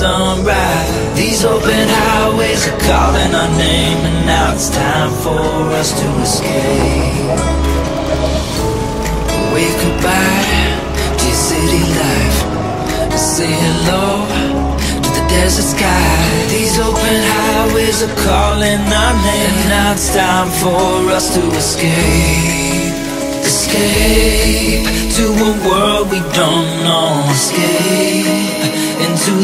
Sunrise. These open highways are calling our name, and now it's time for us to escape. Wave goodbye to your city life. Say hello to the desert sky. These open highways are calling our name, and now it's time for us to escape. Escape to a world we don't know. Escape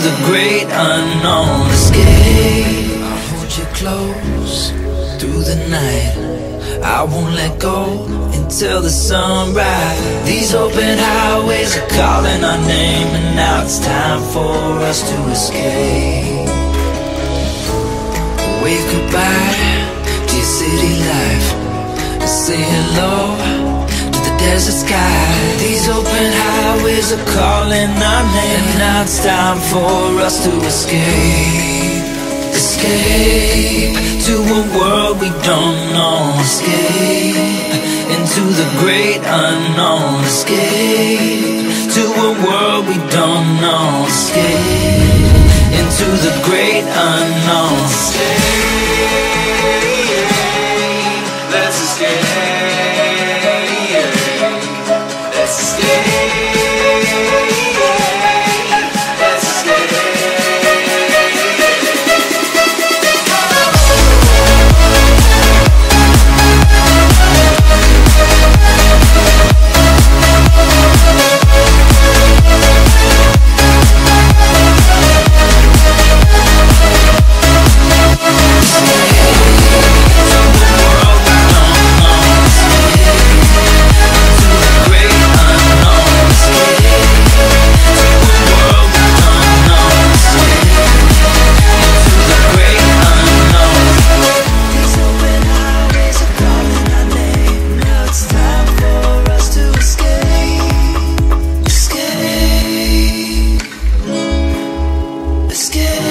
the great unknown. Escape. I'll hold you close through the night. I won't let go until the sunrise. These open highways are calling our name, and now it's time for us to escape. Wave goodbye to your city life. Say hello to the desert sky. These open highways are calling our name. And now it's time for us to escape. Escape to a world we don't know. Escape into the great unknown. Escape to a world we don't know. Escape into the great unknown. Escape. good.